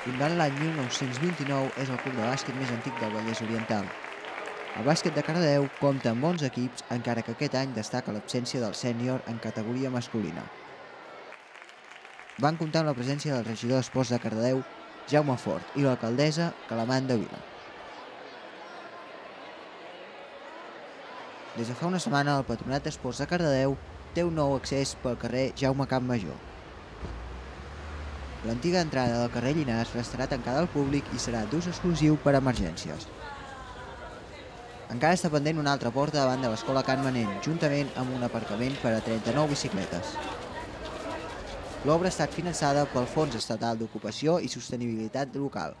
Fundat l'any 1929, és el club de bàsquet més antic del Vallès Oriental. El bàsquet de Cardedeu compta amb 11 equips, encara que aquest any destaca l'absència del sènior en categoria masculina. Van comptar amb la presència del regidor d'Esports de Cardedeu, Jaume Fort, i l'alcaldessa Calamant de Vila. Des de fa una setmana, el Patronat d'Esports de Cardedeu té un nou accés pel carrer Jaume Campmajor. L'antiga entrada del carrer Llinars restarà tancada al públic i serà d'ús exclusiu per a emergències. Encara està pendent una altra porta davant de l'escola Can Manent, juntament amb un aparcament per a 39 bicicletes. L'obra ha estat finançada pel Fons Estatal d'Ocupació i Sostenibilitat Local.